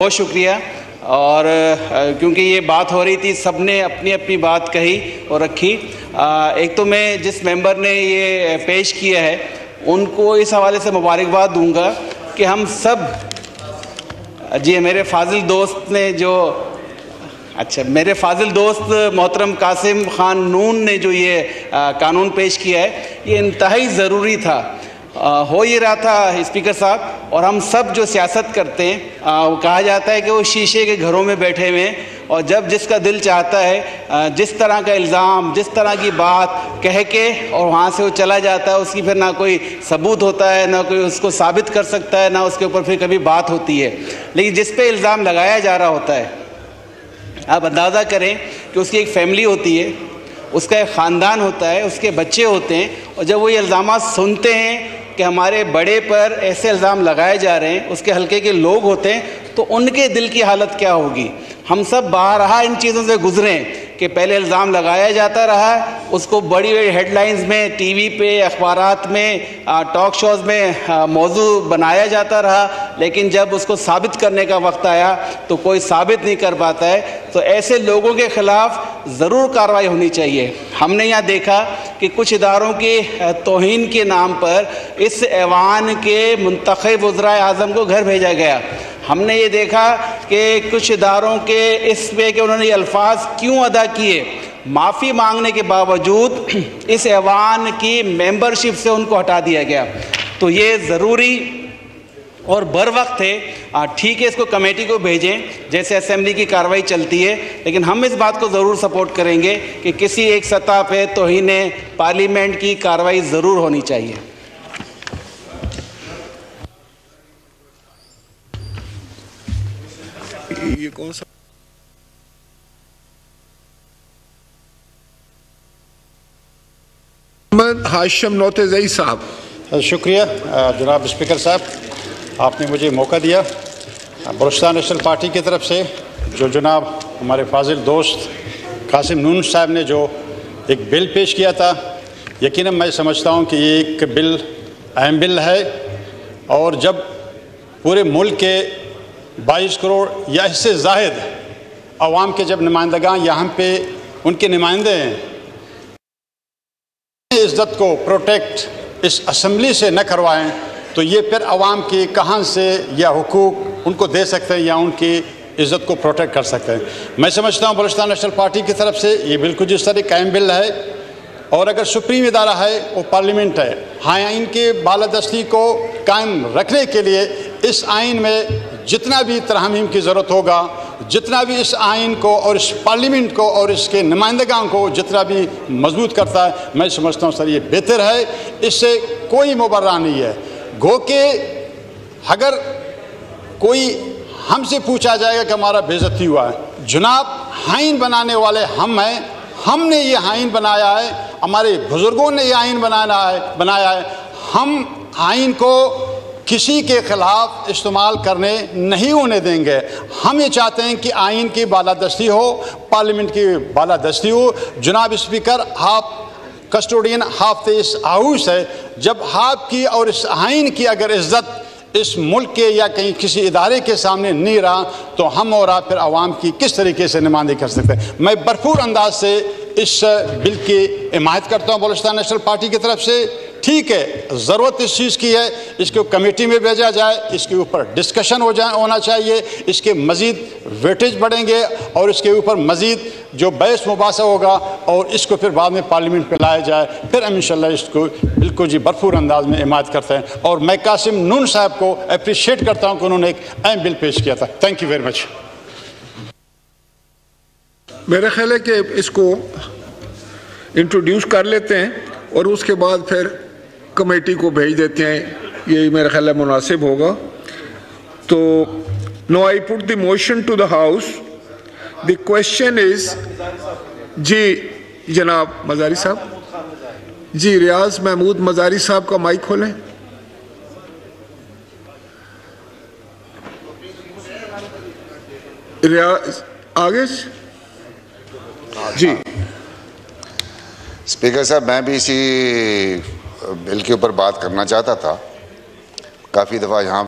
बहुत शुक्रिया। और क्योंकि ये बात हो रही थी सबने अपनी अपनी बात कही और रखी। एक तो मैं जिस मेंबर ने ये पेश किया है उनको इस हवाले से मुबारकबाद दूँगा कि हम सब जी मेरे फाजिल दोस्त ने जो अच्छा मेरे फाजिल दोस्त मोहतरम कासिम खान नून ने जो ये आ, कानून पेश किया है ये इंतहाई ज़रूरी था। हो ही रहा था स्पीकर साहब और हम सब जो सियासत करते हैं आ, वो कहा जाता है कि वो शीशे के घरों में बैठे हुए हैं और जब जिसका दिल चाहता है जिस तरह का इल्ज़ाम जिस तरह की बात कह के और वहाँ से वो चला जाता है उसकी फिर ना कोई सबूत होता है ना कोई उसको साबित कर सकता है ना उसके ऊपर फिर कभी बात होती है। लेकिन जिस पे इल्ज़ाम लगाया जा रहा होता है आप अंदाज़ा करें कि उसकी एक फैमिली होती है उसका एक ख़ानदान होता है उसके बच्चे होते हैं और जब वो ये इल्ज़ाम सुनते हैं कि हमारे बड़े पर ऐसे इल्ज़ाम लगाए जा रहे हैं, उसके हल्के के लोग होते हैं तो उनके दिल की हालत क्या होगी? हम सब बारहा इन चीज़ों से गुज़रें कि पहले इल्ज़ाम लगाया जाता रहा, उसको बड़ी बड़ी हेडलाइंस में टीवी पे अखबार में टॉक शोज़ में मौजू बनाया जाता रहा लेकिन जब उसको साबित करने का वक्त आया तो कोई साबित नहीं कर पाता है। तो ऐसे लोगों के ख़िलाफ़ ज़रूर कार्रवाई होनी चाहिए। हमने यहाँ देखा कि कुछ इदारों की तोहन के नाम पर इस ऐवान के मुंतखब वज्रा अज़म को घर भेजा गया। हमने ये देखा कि कुछ इदारों के इस पे कि उन्होंने ये अल्फाज क्यों अदा किए? माफ़ी मांगने के बावजूद इस ऐवान की मेंबरशिप से उनको हटा दिया गया। तो ये ज़रूरी और बर वक्त है आ, ठीक है इसको कमेटी को भेजें जैसे असेंबली की कार्रवाई चलती है लेकिन हम इस बात को ज़रूर सपोर्ट करेंगे कि किसी एक सतह पे तोहन पार्लियामेंट की कार्रवाई ज़रूर होनी चाहिए। ये कौन सा हाशिम नौतेजई साहब। शुक्रिया जनाब स्पीकर साहब। आपने मुझे मौका दिया। बलुचिस्तान नेशनल पार्टी की तरफ़ से जो जनाब हमारे फाजिल दोस्त कासिम नून साहब ने जो एक बिल पेश किया था यकीन मैं समझता हूँ कि ये एक बिल, अहम बिल है और जब पूरे मुल्क के 22 करोड़ या इससे जायद आवाम के जब नुमाइंदगा यहाँ पे उनके नुमाइंदे हैं इज़्ज़त को प्रोटेक्ट इस असम्बली से न करवाएँ तो ये फिर आवाम की कहाँ से या हकूक उनको दे सकते हैं या उनकी इज़्ज़त को प्रोटेक्ट कर सकते हैं। मैं समझता हूँ बलुचिस्तान नेशनल पार्टी की तरफ़ से ये बिल्कुल जिस तरह कायम बिल है और अगर सुप्रीम इदारा है, वो पार्लियामेंट है। हाँ इनके बालादस्ती को कायम रखने के लिए इस आइन में जितना भी तरहमीम की ज़रूरत होगा, जितना भी इस आइन को और इस पार्लियामेंट को और इसके नुमाइंदगान को जितना भी मज़बूत करता है, मैं समझता हूँ सर, ये बेहतर है। इससे कोई मुबर्रा नहीं है। गो के अगर कोई हमसे पूछा जाएगा कि हमारा बेजती हुआ है, जनाब आइन बनाने वाले हम हैं, हमने ये आइन बनाया है, हमारे बुज़ुर्गों ने ये आइन बनाना है, बनाया है, हम आइन को किसी के खिलाफ इस्तेमाल करने नहीं होने देंगे। हम ये चाहते हैं कि आइन की बालादस्ती हो, पार्लियामेंट की बालादस्ती हो। जनाब स्पीकर, आप कस्टोडियन हाफ़ इस हाउस है, जब हाफ़ की और इस आइन की अगर इज़्ज़त इस मुल्क के या कहीं किसी इदारे के सामने नहीं रहा तो हम और आप फिर आवाम की किस तरीके से नुमाइंदगी कर सकते हैं? मैं भरपूर अंदाज से इस बिल की हिमायत करता हूँ, बलुचिस्तान नेशनल पार्टी की तरफ़ से। ठीक है, ज़रूरत इस चीज़ की है, इसको कमेटी में भेजा जाए, इसके ऊपर डिस्कशन हो जाए होना चाहिए, इसके मज़ीद वेटेज बढ़ेंगे और इसके ऊपर मज़ीद जो बहस मुबासा होगा और इसको फिर बाद में पार्लियामेंट पे लाया जाए, फिर हम इंशाल्लाह इसको बिल्कुल जी भरपूर अंदाज में हिमायत करते हैं। और मैं कासिम नून साहब को अप्रिशिएट करता हूँ कि उन्होंने एक अहम बिल पेश किया था। थैंक यू वेरी मच मेरा ख्याल है कि इसको इंट्रोड्यूस कर लेते हैं और उसके बाद फिर कमेटी को भेज देते हैं ये मेरा ख्याल है मुनासिब होगा। तो now I put the motion to the house the question is जी, जनाब मजारी साहब। जी, रियाज महमूद मजारी साहब का माइक खोलें। रियाज, आगे? जी। स्पीकर साहब, मैं भी इसी बिल के ऊपर बात करना चाहता था। काफ़ी दफ़ा यहाँ